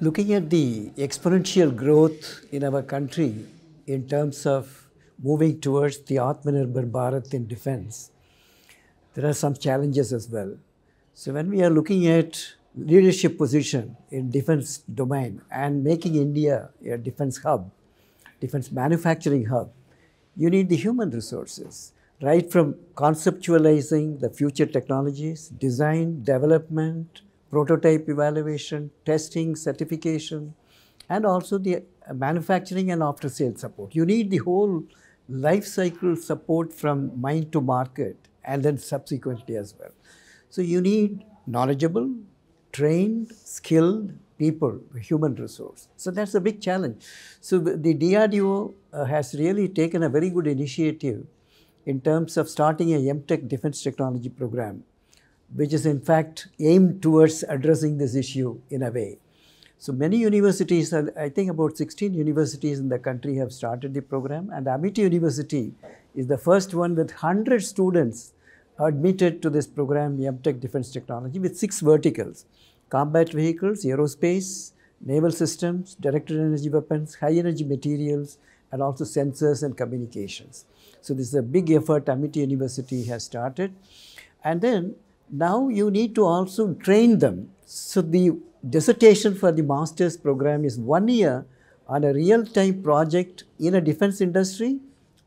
Looking at the exponential growth in our country in terms of moving towards the Atmanirbhar Bharat in defense, there are some challenges as well. So when we are looking at leadership position in defense domain and making India a defense hub, defense manufacturing hub, you need the human resources, right from conceptualizing the future technologies, design, development, prototype evaluation, testing, certification, and also the manufacturing and after sales support. You need the whole life cycle support from mine to market and then subsequently as well. So you need knowledgeable, trained, skilled people, human resource. So that's a big challenge. So the the DRDO uh, has really taken a very good initiative in terms of starting a MTech Defense Technology program, which is in fact aimed towards addressing this issue in a way. So many universities, I think about 16 universities in the country have started the program and Amity University is the first one with 100 students admitted to this program, MTech Defense Technology, with six verticals combat vehicles, aerospace, naval systems, directed energy weapons, high energy materials, and also sensors and communications. So, this is a big effort Amity University has started. And then now you need to also train them. So, the dissertation for the master's program is one year on a real time project in a defense industry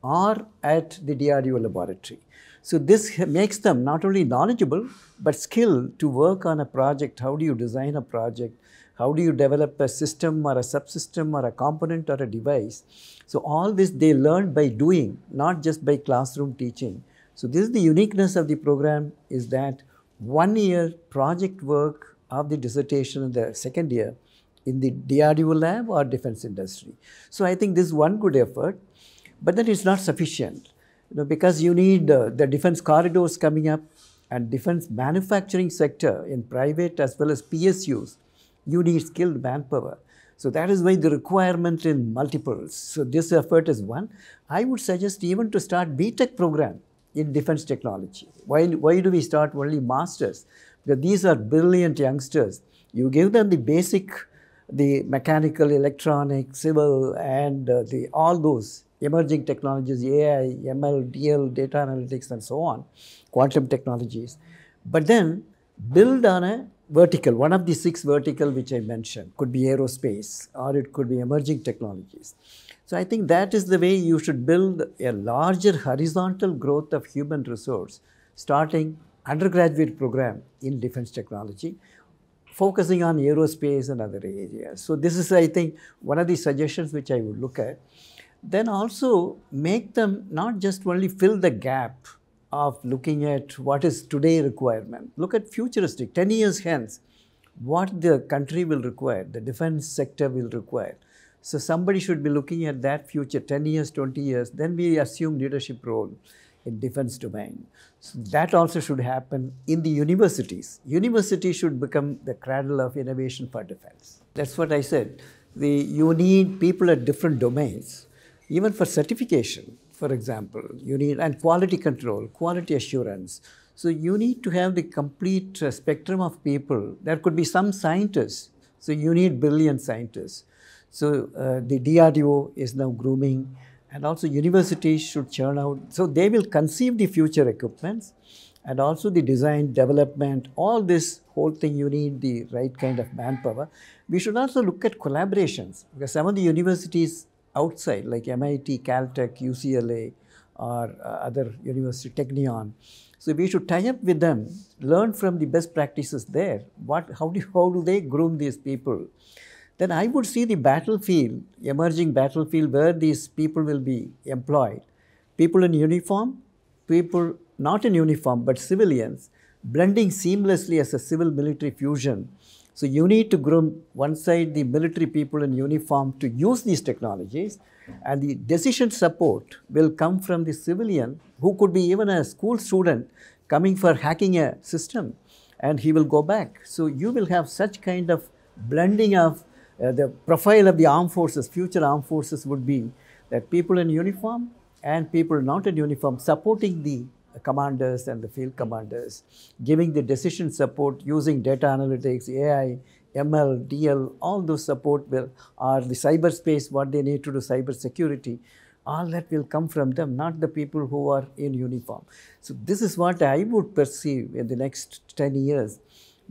or at the DRDO laboratory. So this makes them not only knowledgeable, but skilled to work on a project. How do you design a project? How do you develop a system or a subsystem or a component or a device? So all this they learn by doing, not just by classroom teaching. So this is the uniqueness of the program is that one year project work of the dissertation in the second year in the DRDO lab or defense industry. So I think this is one good effort, but then it's not sufficient you know, because you need uh, the defense corridors coming up and defense manufacturing sector in private as well as PSUs, you need skilled manpower. So that is why the requirement in multiples. So this effort is one. I would suggest even to start BTech program in defense technology. Why, why do we start only masters? Because these are brilliant youngsters. You give them the basic, the mechanical, electronic, civil, and uh, the all those emerging technologies, AI, ML, DL, data analytics, and so on, quantum technologies. But then build on a vertical, one of the six vertical which I mentioned, could be aerospace or it could be emerging technologies. So I think that is the way you should build a larger horizontal growth of human resource, starting undergraduate program in defense technology, focusing on aerospace and other areas. So this is, I think, one of the suggestions which I would look at then also make them not just only fill the gap of looking at what is today requirement. Look at futuristic, 10 years hence, what the country will require, the defense sector will require. So somebody should be looking at that future, 10 years, 20 years, then we assume leadership role in defense domain. So that also should happen in the universities. Universities should become the cradle of innovation for defense. That's what I said. The, you need people at different domains even for certification, for example, you need, and quality control, quality assurance. So you need to have the complete uh, spectrum of people. There could be some scientists, so you need brilliant scientists. So uh, the DRDO is now grooming, and also universities should churn out. So they will conceive the future equipments, and also the design, development, all this whole thing. You need the right kind of manpower. We should also look at collaborations because some of the universities outside like MIT, Caltech, UCLA or uh, other university, Technion. So we should tie up with them, learn from the best practices there. What, how, do, how do they groom these people? Then I would see the battlefield, emerging battlefield where these people will be employed. People in uniform, people not in uniform but civilians, blending seamlessly as a civil military fusion so you need to groom one side the military people in uniform to use these technologies and the decision support will come from the civilian who could be even a school student coming for hacking a system and he will go back. So you will have such kind of blending of uh, the profile of the armed forces, future armed forces would be that people in uniform and people not in uniform supporting the commanders and the field commanders, giving the decision support using data analytics, AI, ML, DL, all those support will, or the cyberspace, what they need to do, cyber security, all that will come from them, not the people who are in uniform. So this is what I would perceive in the next 10 years.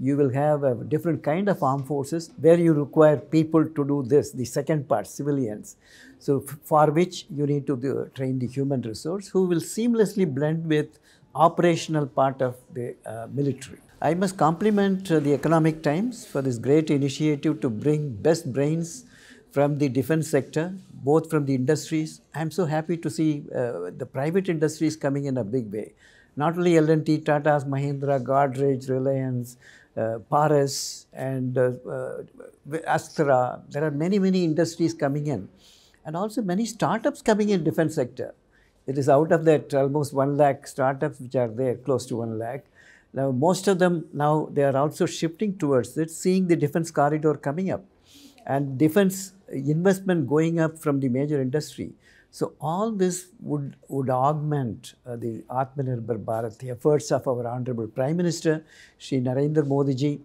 You will have a different kind of armed forces where you require people to do this, the second part, civilians. So for which you need to do, train the human resource who will seamlessly blend with operational part of the uh, military. I must compliment uh, the Economic Times for this great initiative to bring best brains from the defense sector, both from the industries. I'm so happy to see uh, the private industries coming in a big way. Not only L&T, Tata's, Mahindra, Godrej, Reliance, uh, Paras, and uh, uh, Astra. There are many, many industries coming in. And also many startups coming in defense sector. It is out of that almost 1 lakh startups which are there, close to 1 lakh. Now, most of them now they are also shifting towards it, seeing the defense corridor coming up and defense investment going up from the major industry. So all this would, would augment uh, the Atmanirbhar Bharat, the efforts of our Honorable Prime Minister, Sri Narendra Modi ji,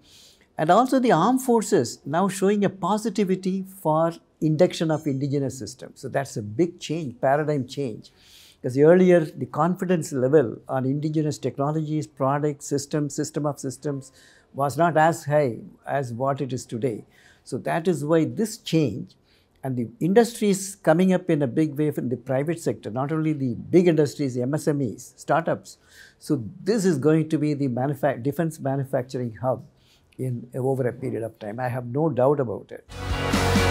and also the armed forces now showing a positivity for induction of indigenous systems. So that's a big change, paradigm change. Because earlier, the confidence level on indigenous technologies, products, systems, system of systems was not as high as what it is today. So that is why this change and the industries coming up in a big way from the private sector, not only the big industries, MSMEs, startups. So this is going to be the manufa defense manufacturing hub in over a period of time. I have no doubt about it.